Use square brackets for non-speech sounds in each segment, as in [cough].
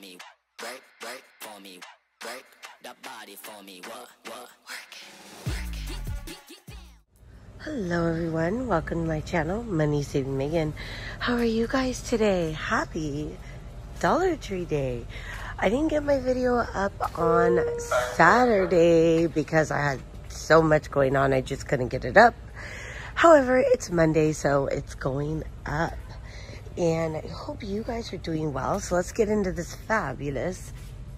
me, for me, the body for me, work. Hello everyone, welcome to my channel, Money Saving Megan. How are you guys today? Happy Dollar Tree Day. I didn't get my video up on Saturday because I had so much going on, I just couldn't get it up. However, it's Monday, so it's going up. And I hope you guys are doing well. So let's get into this fabulous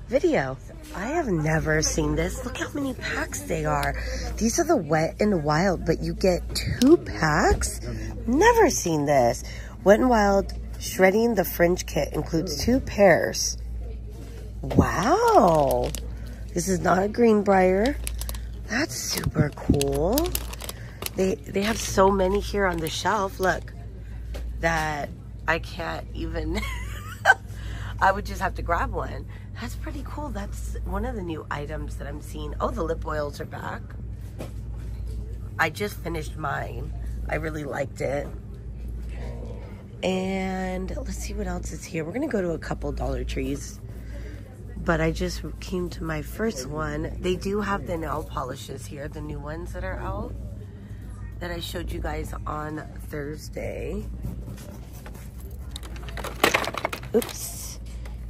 video. I have never seen this. Look how many packs they are. These are the wet and wild, but you get two packs? Never seen this. Wet and wild shredding the fringe kit includes two pairs. Wow. This is not a Greenbrier. That's super cool. They they have so many here on the shelf. Look, that I can't even. [laughs] I would just have to grab one. That's pretty cool. That's one of the new items that I'm seeing. Oh, the lip oils are back. I just finished mine. I really liked it. And let's see what else is here. We're gonna go to a couple Dollar Trees. But I just came to my first one. They do have the nail polishes here, the new ones that are out that I showed you guys on Thursday. Oops.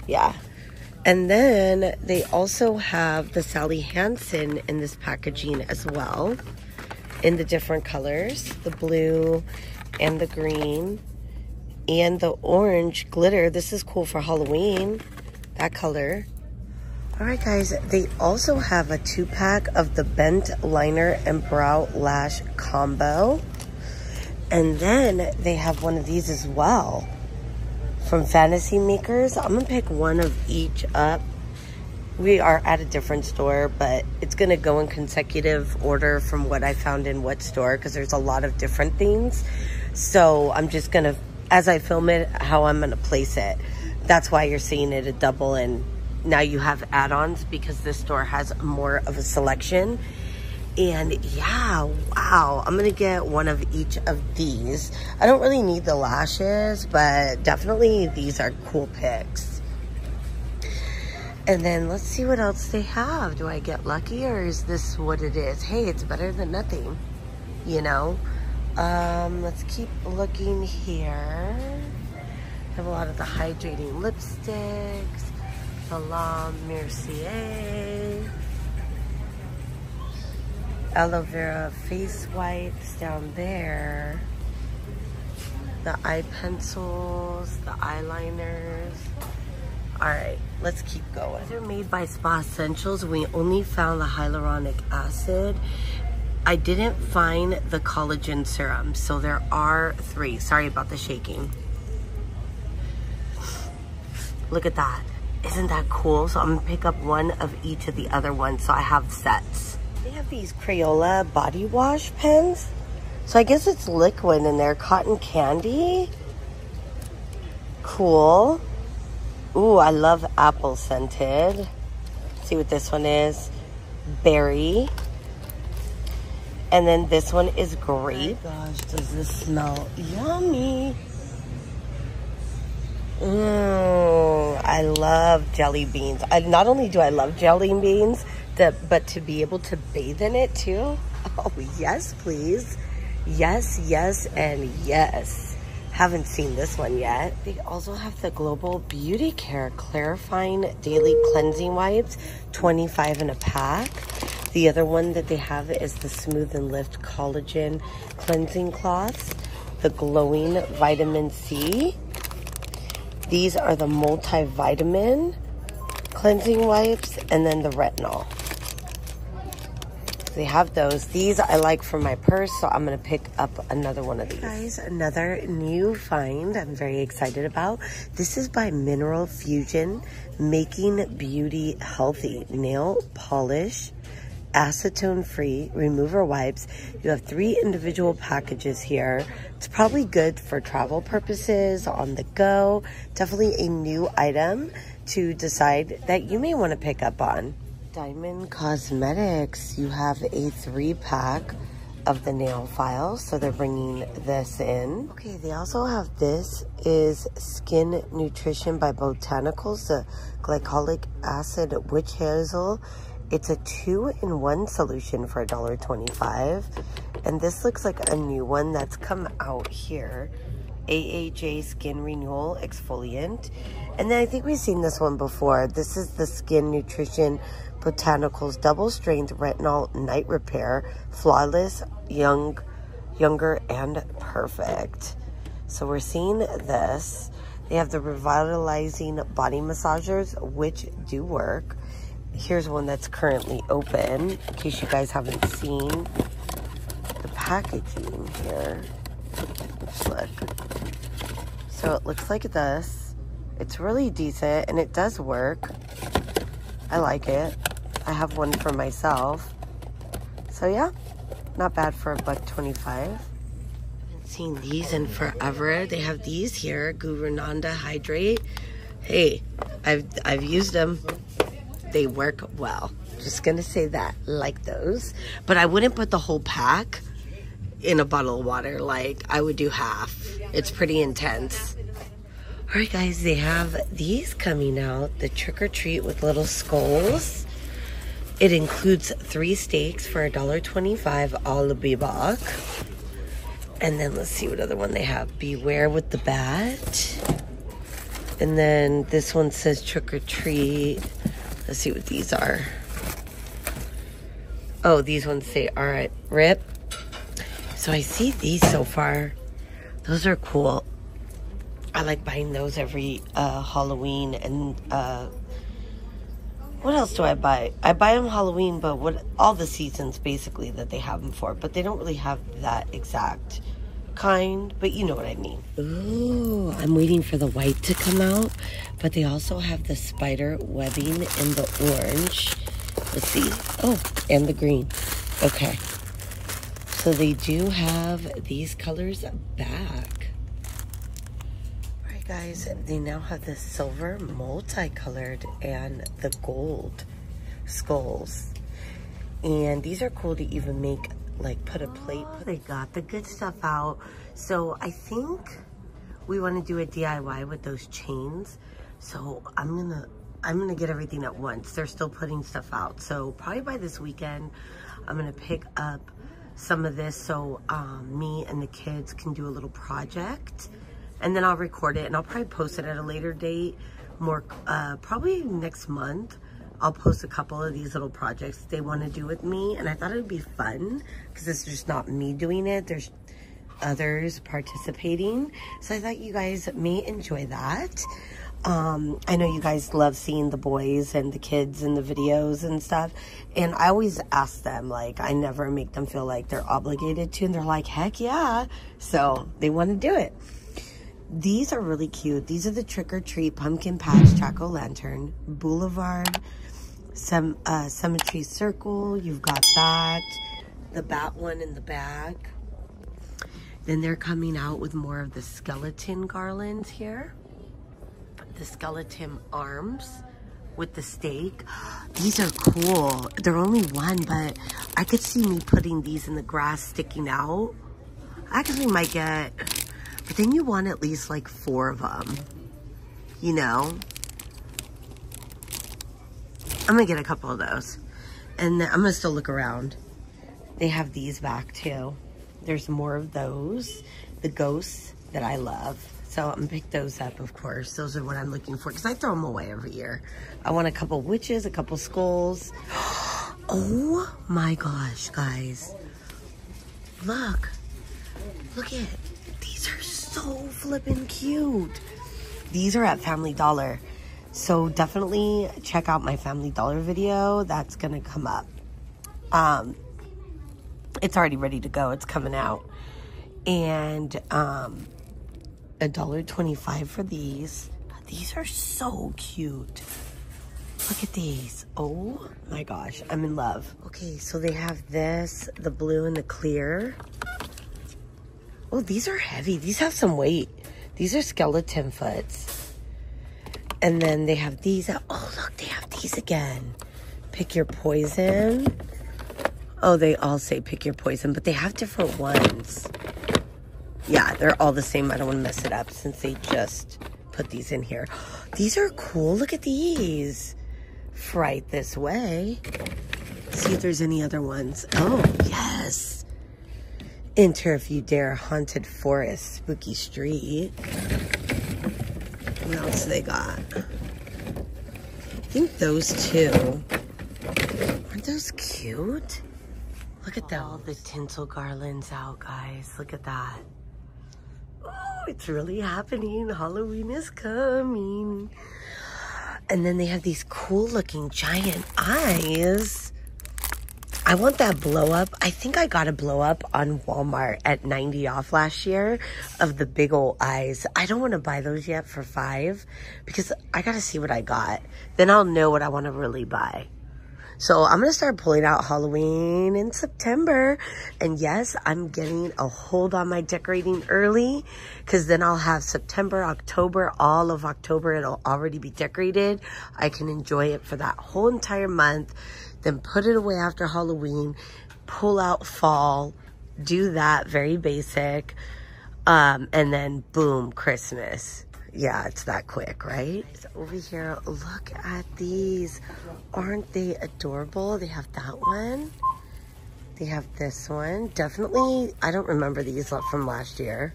Yeah. And then they also have the Sally Hansen in this packaging as well in the different colors, the blue and the green and the orange glitter. This is cool for Halloween, that color. All right, guys, they also have a two pack of the bent liner and brow lash combo. And then they have one of these as well from Fantasy Makers. I'm gonna pick one of each up. We are at a different store, but it's gonna go in consecutive order from what I found in what store because there's a lot of different things. So I'm just gonna, as I film it, how I'm gonna place it. That's why you're seeing it a double and now you have add-ons because this store has more of a selection and yeah wow. I'm gonna get one of each of these. I don't really need the lashes but definitely these are cool picks. And then let's see what else they have. Do i get lucky or is this what it is? Hey it's better than nothing you know? Um let's keep looking here. I have a lot of the hydrating lipsticks. The La Mercier aloe vera face wipes down there. The eye pencils, the eyeliners. All right, let's keep going. They're made by Spa Essentials. We only found the hyaluronic acid. I didn't find the collagen serum, so there are three. Sorry about the shaking. Look at that. Isn't that cool? So I'm gonna pick up one of each of the other ones so I have sets. Have these Crayola body wash pens. So I guess it's liquid in there. Cotton candy. Cool. Ooh, I love apple scented. see what this one is. Berry. And then this one is grape. Oh gosh, does this smell yummy. Mmm, I love jelly beans. I, not only do I love jelly beans, the, but to be able to bathe in it too. [laughs] Oh, yes, please. Yes, yes, and yes. Haven't seen this one yet. They also have the Global Beauty Care Clarifying Daily Cleansing Wipes, 25 in a pack. The other one that they have is the Smooth and Lift Collagen Cleansing Cloths, the Glowing Vitamin C. These are the multivitamin cleansing wipes and then the retinol. They have those. These I like for my purse, so I'm going to pick up another one of these. Guys, another new find I'm very excited about. This is by Mineral Fusion, Making Beauty Healthy Nail Polish acetone free remover wipes. You have three individual packages here. It's probably good for travel purposes, on the go. Definitely a new item to decide that you may want to pick up on. Diamond Cosmetics, you have a three pack of the nail file, so they're bringing this in. Okay, they also have this is Skin Nutrition by Botanicals, the glycolic acid witch hazel. It's a two-in-one solution for $1.25. And this looks like a new one that's come out here. AAJ Skin Renewal Exfoliant. And then I think we've seen this one before. This is the Skin Nutrition Botanicals Double Strength Retinol Night Repair. Flawless, young, younger, and perfect. So we're seeing this. They have the revitalizing body massagers, which do work. Here's one that's currently open, in case you guys haven't seen the packaging here. look. So it looks like this. It's really decent and it does work. I like it. I have one for myself. So yeah, not bad for a buck 25. Haven't seen these in forever. They have these here, Guru Nanda Hydrate. Hey, I've, I've used them. They work well. Just gonna say that, like those. But I wouldn't put the whole pack in a bottle of water. Like, I would do half. It's pretty intense. All right, guys, they have these coming out. The Trick or Treat with little skulls. It includes three stakes for $1.25 all the bebop. And then let's see what other one they have. Beware with the bat. And then this one says Trick or Treat. Let's see what these are. Oh, these ones say, all right, rip. So I see these so far. Those are cool. I like buying those every uh, Halloween and uh, what else do I buy? I buy them Halloween, but what all the seasons basically that they have them for, but they don't really have that exact kind, but you know what I mean. Ooh, I'm waiting for the white to come out, but they also have the spider webbing in the orange. Let's see. Oh, and the green. Okay. So they do have these colors back. Guys, they now have the silver multicolored and the gold skulls. And these are cool to even make like put a plate. Oh, They got the good stuff out. So I think we want to do a DIY with those chains. So I'm gonna I'm gonna get everything at once. They're still putting stuff out. So probably by this weekend, I'm gonna pick up some of this so um, me and the kids can do a little project. And then I'll record it and I'll probably post it at a later date, more uh, probably next month. I'll post a couple of these little projects they want to do with me. And I thought it would be fun because it's just not me doing it. There's others participating. So I thought you guys may enjoy that. Um, I know you guys love seeing the boys and the kids in the videos and stuff. And I always ask them, like, I never make them feel like they're obligated to. And they're like, heck yeah. So they want to do it. These are really cute. These are the Trick or Treat Pumpkin Patch Jack-O-Lantern Boulevard some uh, Cemetery Circle. You've got that. The bat one in the back. Then they're coming out with more of the skeleton garlands here. The skeleton arms with the stake. [gasps] These are cool. They're only one, but I could see me putting these in the grass sticking out. I actually might get, but then you want at least like four of them, you know? I'm gonna get a couple of those. And then I'm gonna still look around. They have these back too. There's more of those. The ghosts that I love. So I'm gonna pick those up, of course. Those are what I'm looking for because I throw them away every year. I want a couple witches, a couple skulls. [gasps] Oh my gosh, guys. Look. Look at These are so flippin' cute. These are at Family Dollar. So definitely check out my Family Dollar video. That's going to come up. Um, it's already ready to go. It's coming out. And um, a dollar twenty-five for these. These are so cute. Look at these. Oh my gosh, I'm in love. Okay, so they have this, the blue and the clear. Oh, these are heavy. These have some weight. These are skeleton foots. And then they have these. Oh, look, they have these again. Pick your poison. Oh, they all say pick your poison, but they have different ones. Yeah, they're all the same. I don't want to mess it up since they just put these in here. [gasps] These are cool. Look at these. Fright this way. See if there's any other ones. Oh, yes. Enter if you dare haunted forest, spooky street. What else they got? I think those two. Aren't those cute? Look at that. All the tinsel garlands out, guys. Look at that. Oh, it's really happening. Halloween is coming. And then they have these cool looking giant eyes. I want that blow up. I think I got a blow up on Walmart at 90 off last year of the big old eyes. I don't want to buy those yet for five because I got to see what I got. Then I'll know what I want to really buy. So I'm going to start pulling out Halloween in September. And yes, I'm getting a hold on my decorating early because then I'll have September, October, all of October. It'll already be decorated. I can enjoy it for that whole entire month. Then put it away after Halloween, pull out fall, do that very basic. Um, and then boom, Christmas yeah, it's that quick, right? Over here, look at these. Aren't they adorable? They have that one. They have this one. Definitely, I don't remember these from last year.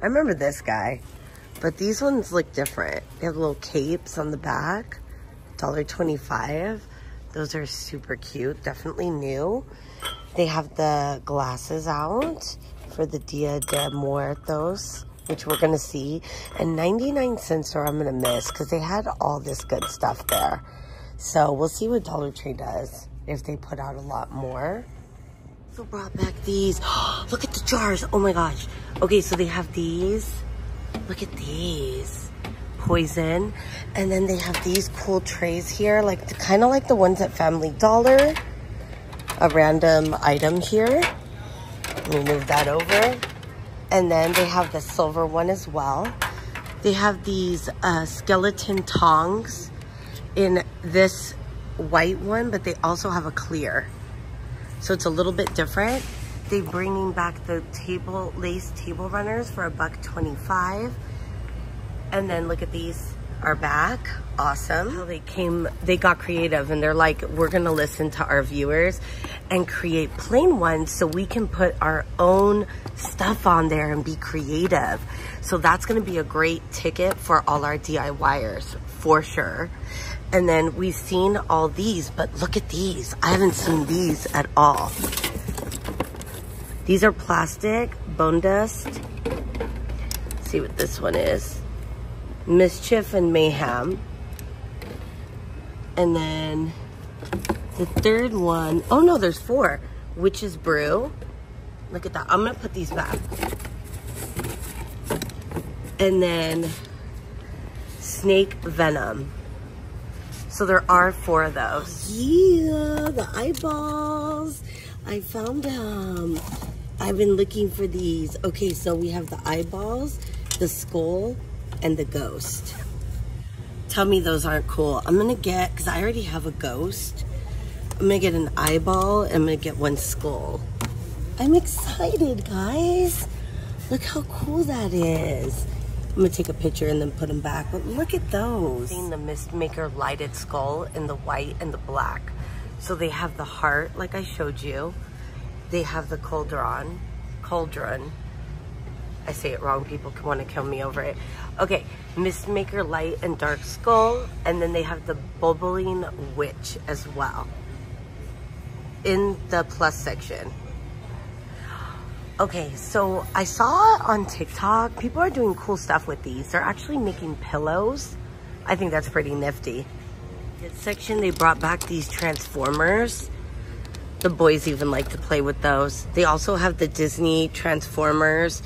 I remember this guy, but these ones look different. They have little capes on the back. $1.25. Those are super cute. Definitely new. They have the glasses out for the Dia de Muertos which we're going to see. And 99 cents or I'm going to miss because they had all this good stuff there. So we'll see what Dollar Tree does if they put out a lot more. So brought back these. [gasps] Look at the jars. Oh my gosh. Okay, so they have these. Look at these. Poison. And then they have these cool trays here, like kind of like the ones at Family Dollar. A random item here. Let me move that over. And then they have the silver one as well. They have these uh, skeleton tongs in this white one, but they also have a clear. So it's a little bit different. They're bringing back the table lace table runners for a buck 25. And then look at these are back. Awesome. How they came, they got creative and they're like, we're going to listen to our viewers and create plain ones so we can put our own stuff on there and be creative. So that's going to be a great ticket for all our DIYers for sure. And then we've seen all these, but look at these. I haven't seen these at all. These are plastic, bone dust. Let's see what this one is. Mischief and Mayhem. And then the third one, oh no, there's four. Witch's Brew. Look at that. I'm going to put these back. And then Snake Venom. So there are four of those. Yeah, the eyeballs. I found them. I've been looking for these. Okay, so we have the eyeballs, the skull, and the ghost. Tell me those aren't cool. I'm gonna get, because I already have a ghost, I'm gonna get an eyeball and I'm gonna get one skull. I'm excited, guys. Look how cool that is. I'm gonna take a picture and then put them back, but look at those. Seeing the Mistmaker lighted skull in the white and the black. So they have the heart, like I showed you. They have the cauldron, cauldron, I say it wrong, people want to kill me over it. Okay, Mistmaker Light and Dark Skull, and then they have the Bubbling Witch as well in the plus section. Okay, so I saw on TikTok, people are doing cool stuff with these. They're actually making pillows. I think that's pretty nifty. This section, they brought back these Transformers. The boys even like to play with those. They also have the Disney Transformers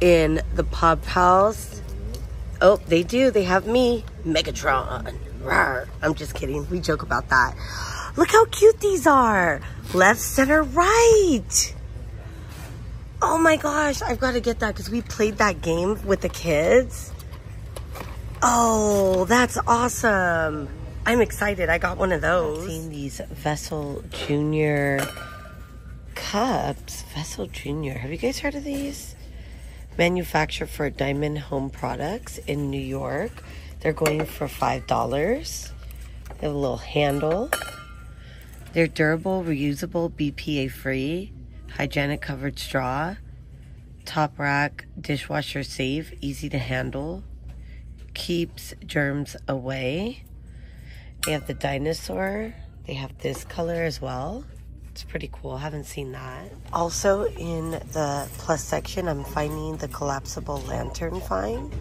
in the pub house. Oh, they do. They have me, Megatron. Rawr. I'm just kidding. We joke about that. Look how cute these are. Left, center, right. Oh my gosh, I've got to get that because we played that game with the kids. Oh, that's awesome. I'm excited. I got one of those. I've seen these Vessel Junior cups, Vessel Junior. Have you guys heard of these? Manufactured for Diamond Home Products in New York. They're going for $5. They have a little handle. They're durable, reusable, BPA free, hygienic covered straw, top rack, dishwasher safe, easy to handle, keeps germs away. They have the dinosaur. They have this color as well. It's pretty cool. I haven't seen that. Also in the plus section, I'm finding the collapsible lantern find.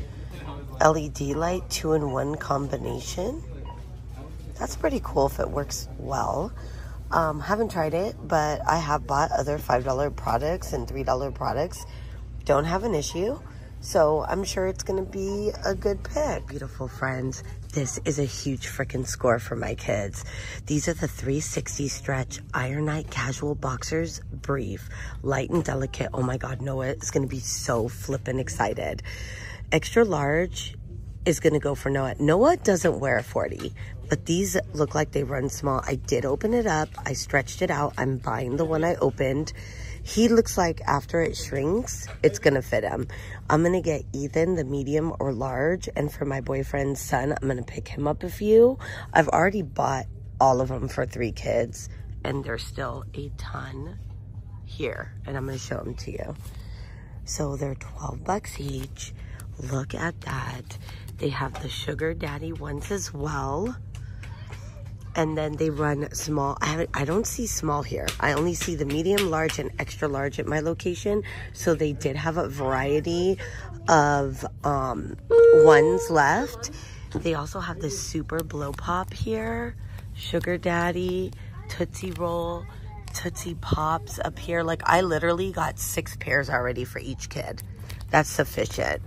LED light, two in one combination. That's pretty cool if it works well. Um, haven't tried it, but I have bought other $5 products and $3 products. Don't have an issue. So I'm sure it's going to be a good pick. Beautiful friends, this is a huge freaking score for my kids. These are the 360 stretch Ironite casual boxers brief, light and delicate. Oh my God, Noah is going to be so flippin' excited. Extra large is going to go for Noah. Noah doesn't wear a 40, but these look like they run small. I did open it up. I stretched it out. I'm buying the one I opened. He looks like after it shrinks, it's going to fit him. I'm going to get Ethan the medium or large. And for my boyfriend's son, I'm going to pick him up a few. I've already bought all of them for three kids. And there's still a ton here. And I'm going to show them to you. So they're 12 bucks each. Look at that. They have the sugar daddy ones as well and then they run small. I, I don't see small here. I only see the medium, large, and extra large at my location. So they did have a variety of um, ones left. They also have the super blow pop here, sugar daddy, tootsie roll, tootsie pops up here. Like I literally got six pairs already for each kid. That's sufficient.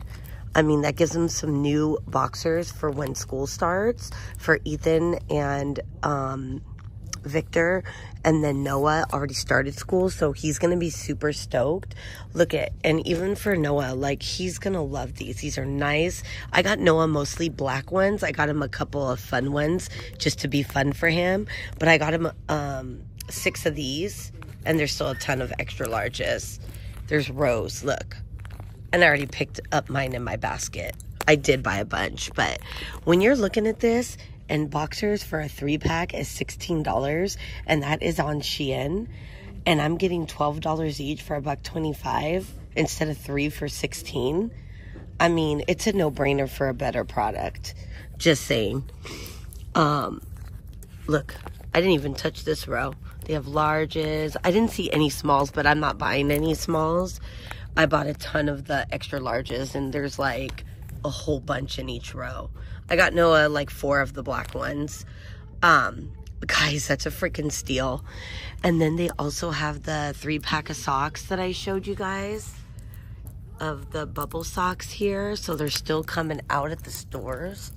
I mean, that gives them some new boxers for when school starts for Ethan and um, Victor. And then Noah already started school, so he's going to be super stoked. Look at, and even for Noah, like he's going to love these. These are nice. I got Noah mostly black ones. I got him a couple of fun ones just to be fun for him. But I got him um, six of these, and there's still a ton of extra larges. There's rows, look and I already picked up mine in my basket. I did buy a bunch, but when you're looking at this and boxers for a three pack is $16 and that is on Shein and I'm getting $12 each for a buck 25 instead of 3 for 16. I mean, it's a no-brainer for a better product. Just saying. Um look, I didn't even touch this row. They have larges. I didn't see any smalls, but I'm not buying any smalls. I bought a ton of the extra larges and there's like a whole bunch in each row. I got Noah like four of the black ones. Um, guys, that's a freaking steal. And then they also have the three pack of socks that I showed you guys of the bubble socks here. So they're still coming out at the stores.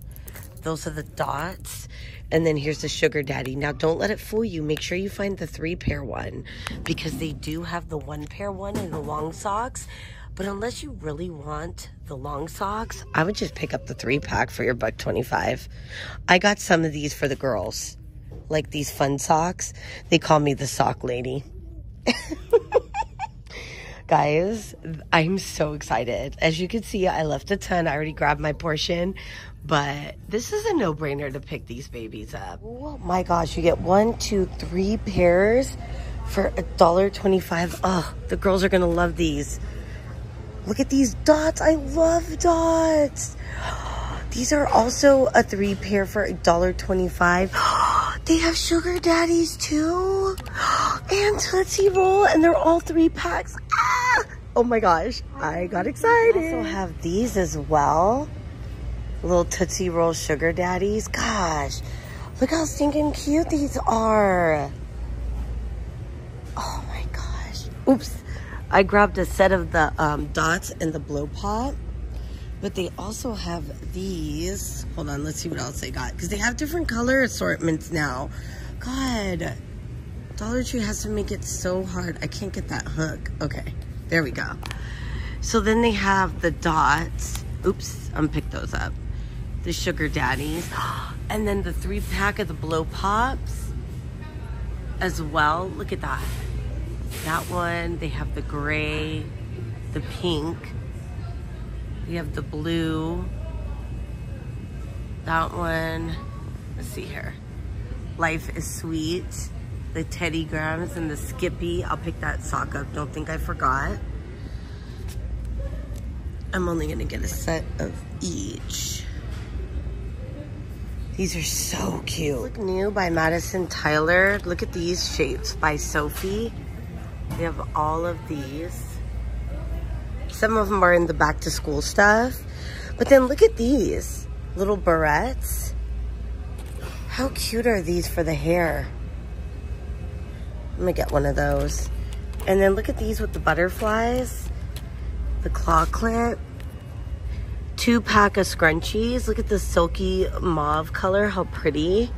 Those are the dots. And then here's the sugar daddy. Now don't let it fool you. Make sure you find the three pair one because they do have the one pair one and the long socks. But unless you really want the long socks, I would just pick up the three pack for your buck 25. I got some of these for the girls, like these fun socks. They call me the sock lady. [laughs] Guys, I'm so excited. As you can see, I left a ton. I already grabbed my portion, but this is a no-brainer to pick these babies up. Oh my gosh, you get one, two, three pairs for a dollar twenty-five. Oh, the girls are gonna love these. Look at these dots. I love dots. [gasps] These are also a three pair for a dollar twenty-five. [gasps] They have sugar daddies too. [gasps] And Tootsie Roll, and they're all three packs. Ah! Oh my gosh, I got excited. I also have these as well little Tootsie Roll Sugar Daddies. Gosh, look how stinking cute these are. Oh my gosh. Oops. I grabbed a set of the um, dots and the blow pop. But they also have these. Hold on, let's see what else they got. Because they have different color assortments now. God, Dollar Tree has to make it so hard. I can't get that hook. Okay, there we go. So then they have the dots. Oops, I'm pick those up the Sugar Daddies, [gasps] and then the three pack of the Blow Pops as well. Look at that. That one, they have the gray, the pink. We have the blue. That one, let's see here. Life is Sweet. The Teddy Grahams and the Skippy. I'll pick that sock up. Don't think I forgot. I'm only gonna get a set of each. These are so cute. Look new by Madison Tyler. Look at these shapes by Sophie. We have all of these. Some of them are in the back to school stuff. But then look at these little barrettes. How cute are these for the hair? I'm gonna get one of those. And then look at these with the butterflies. The claw clip two pack of scrunchies. Look at the silky mauve color, how pretty.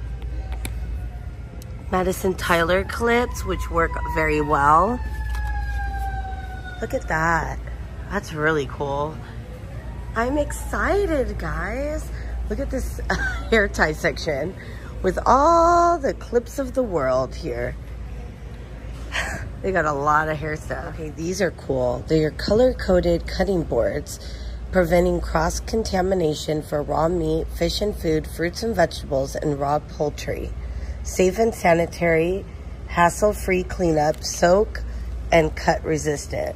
Madison Tyler clips, which work very well. Look at that. That's really cool. I'm excited, guys. Look at this [laughs] hair tie section with all the clips of the world here. They got a lot of hair stuff. Okay, these are cool. They are color-coded cutting boards preventing cross-contamination for raw meat, fish and food, fruits and vegetables, and raw poultry. Safe and sanitary, hassle-free cleanup, soak, and cut resistant.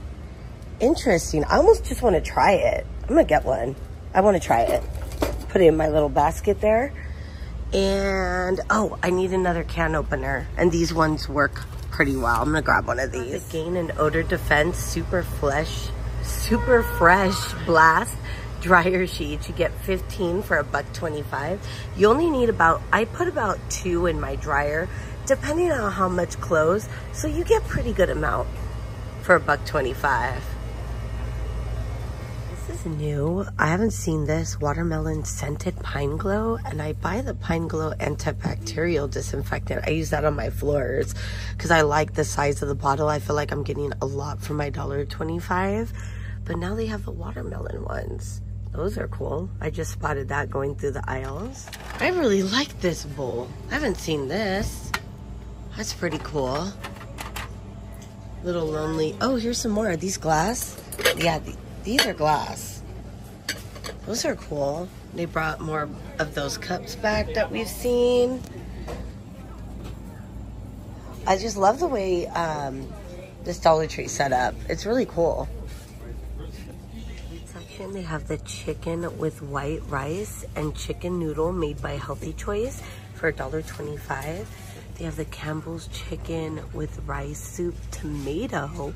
Interesting. I almost just want to try it. I'm going to get one. I want to try it. Put it in my little basket there. And, oh, I need another can opener. And these ones work pretty well. I'm to grab one of these. The Gain and Odor Defense Super Flesh super fresh blast dryer sheets. You get 15 for a buck 25. You only need about, I put about two in my dryer, depending on how much clothes. So you get pretty good amount for a buck 25 new. I haven't seen this watermelon scented Pine Glo and I buy the Pine Glo antibacterial disinfectant. I use that on my floors because I like the size of the bottle. I feel like I'm getting a lot for my $1.25. But now they have the watermelon ones. Those are cool. I just spotted that going through the aisles. I really like this bowl. I haven't seen this. That's pretty cool. Little lonely. Oh, here's some more. Are these glass? Yeah, these are glass. Those are cool. They brought more of those cups back that we've seen. I just love the way um, this Dollar Tree set up. It's really cool. They have the chicken with white rice and chicken noodle made by Healthy Choice for $1.25. They have the Campbell's chicken with rice soup, tomato,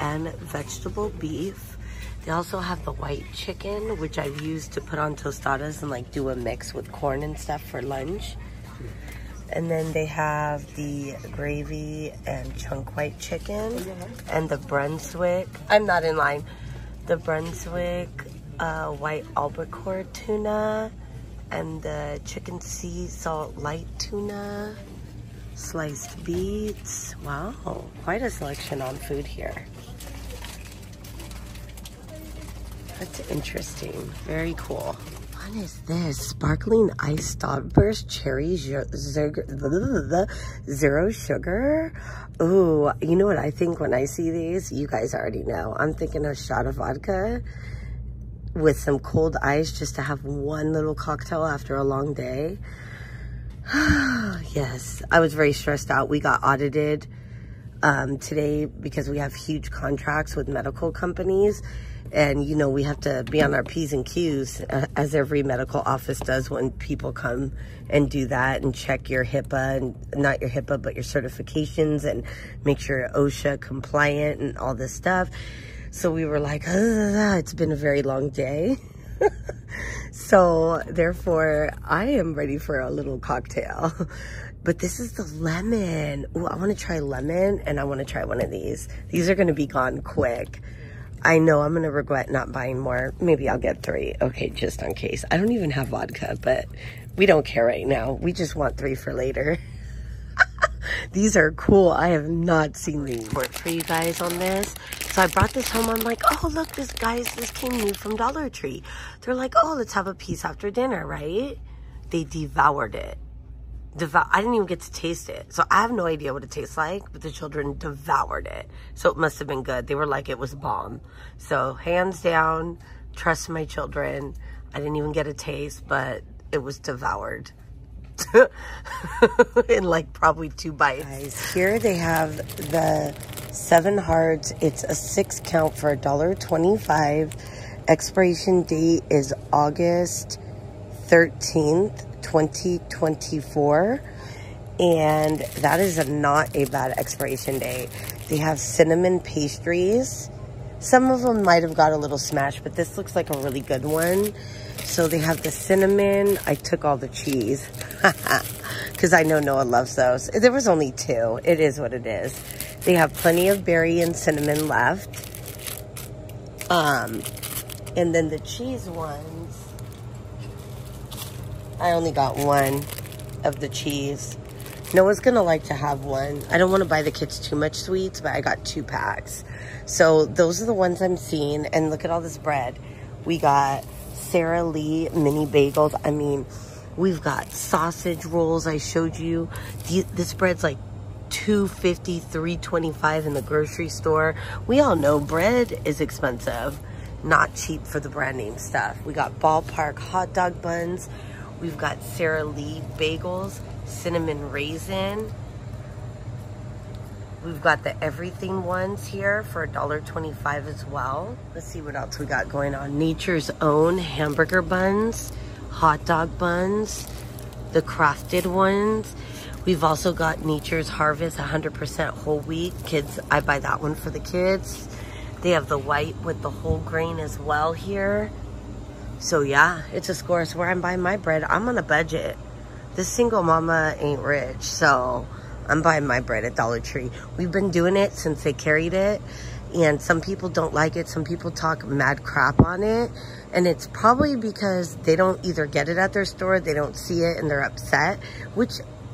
and vegetable beef. They also have the white chicken, which I've used to put on tostadas and like do a mix with corn and stuff for lunch. And then they have the gravy and chunk white chicken and the Brunswick. I'm not in line. The Brunswick uh, white albacore tuna and the chicken sea salt light tuna, sliced beets. Wow, quite a selection on food here. That's interesting. Very cool. What is this? Sparkling ice Starburst cherry zero sugar? Ooh, you know what I think when I see these? You guys already know. I'm thinking a shot of vodka with some cold ice just to have one little cocktail after a long day. [sighs] yes, I was very stressed out. We got audited um, today because we have huge contracts with medical companies and, you know, we have to be on our P's and Q's uh, as every medical office does when people come and do that and check your HIPAA and not your HIPAA, but your certifications and make sure you're OSHA compliant and all this stuff. So we were like, it's been a very long day. [laughs] so therefore, I am ready for a little cocktail. [laughs] But this is the lemon. Oh, I want to try lemon and I want to try one of these. These are going to be gone quick. I know I'm going to regret not buying more. Maybe I'll get three. Okay, just in case. I don't even have vodka, but we don't care right now. We just want three for later. [laughs] these are cool. I have not seen these. Work for you guys on this. So I brought this home. I'm like, oh, look, this guys, this came new from Dollar Tree. They're like, oh, let's have a piece after dinner, right? They devoured it. Devour. I didn't even get to taste it. So I have no idea what it tastes like, but the children devoured it. So it must have been good. They were like, it was bomb. So hands down, trust my children. I didn't even get a taste, but it was devoured. [laughs] in like probably two bites. Guys, here they have the seven hearts. It's a six count for a dollar twenty-five. Expiration date is August 13th, 2024. And that is not a bad expiration date. They have cinnamon pastries. Some of them might have got a little smashed, but this looks like a really good one. So they have the cinnamon. I took all the cheese [laughs] because I know Noah loves those. There was only two. It is what it is. They have plenty of berry and cinnamon left. Um, and then the cheese ones, I only got one of the cheese. Noah's gonna like to have one. I don't want to buy the kids too much sweets, but I got two packs. So those are the ones I'm seeing. And look at all this bread. We got Sara Lee mini bagels. I mean, we've got sausage rolls I showed you. This bread's like 250 325 in the grocery store. We all know bread is expensive not cheap for the brand name stuff. We got ballpark hot dog buns. We've got Sara Lee bagels, cinnamon raisin. We've got the everything ones here for $1.25 as well. Let's see what else we got going on. Nature's Own hamburger buns, hot dog buns, the crafted ones. We've also got Nature's Harvest 100% whole wheat. Kids, I buy that one for the kids. They have the white with the whole grain as well here. So yeah, it's a score. It's where I'm buying my bread. I'm on a budget. This single mama ain't rich, so I'm buying my bread at Dollar Tree. We've been doing it since they carried it, and some people don't like it. Some people talk mad crap on it, and it's probably because they don't either get it at their store, they don't see it, and they're upset, which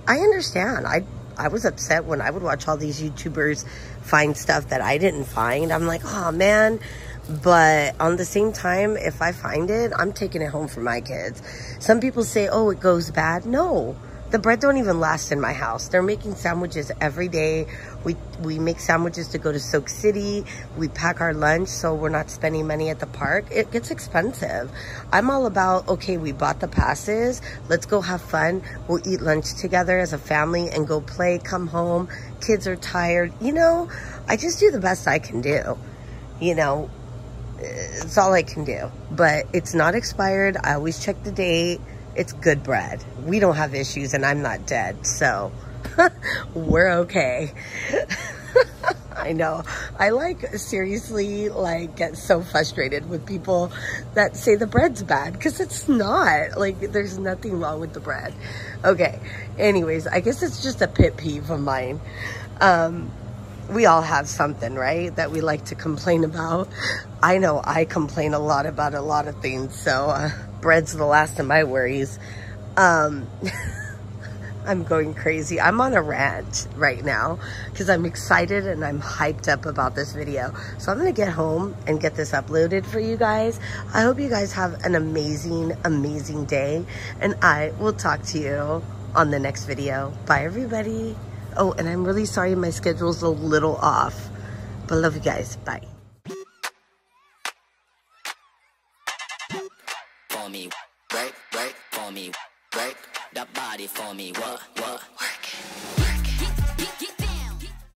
I understand. I I was upset when I would watch all these YouTubers find stuff that I didn't find. I'm like, oh man. But on the same time, if I find it, I'm taking it home for my kids. Some people say, oh, it goes bad. No, the bread don't even last in my house. They're making sandwiches every day. We we make sandwiches to go to Soak City. We pack our lunch so we're not spending money at the park. It gets expensive. I'm all about, okay, we bought the passes. Let's go have fun. We'll eat lunch together as a family and go play, come home. Kids are tired. You know, I just do the best I can do. You know, it's all I can do. But it's not expired. I always check the date it's good bread. We don't have issues and I'm not dead, so [laughs] we're okay. [laughs] I know. I like seriously like get so frustrated with people that say the bread's bad because it's not. Like there's nothing wrong with the bread. Okay. Anyways, I guess it's just a pit peeve of mine. Um, we all have something, right, that we like to complain about. I know I complain a lot about a lot of things, so uh, bread's the last of my worries. Um, [laughs] I'm going crazy. I'm on a rant right now because I'm excited and I'm hyped up about this video. So I'm going to get home and get this uploaded for you guys. I hope you guys have an amazing, amazing day. And I will talk to you on the next video. Bye, everybody. Oh, and I'm really sorry my schedule's a little off. But love you guys. Bye. For me, break, break, for me, break that body for me. What, what?